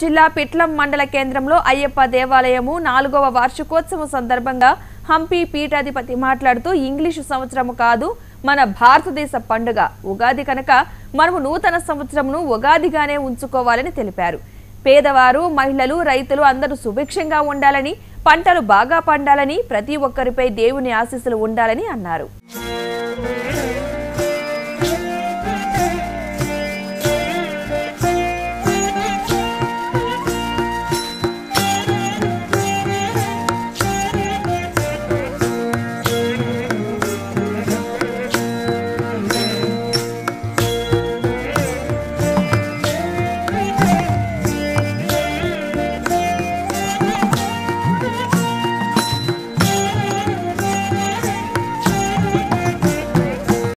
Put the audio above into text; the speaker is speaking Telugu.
జిల్లా పిట్లం మండల కేంద్రంలో అయ్యప్ప దేవాలయము నాలుగవ వార్షికోత్సవం సందర్భంగా హంపి పీఠాధిపతి మాట్లాడుతూ ఇంగ్లీషు సంవత్సరము కాదు మన భారతదేశ పండుగ. ఉగాది కనుక మనము నూతన సంవత్సరంను ఉగాదిగానే ఉంచుకోవాలని తెలిపారు. పేదవారు మహిళలు రైతులు అందరూ సుభిక్షంగా ఉండాలని పంటలు బాగా పండాలని ప్రతి ఒక్కరిపై దేవుని ఆశీస్సులు ఉండాలని అన్నారు.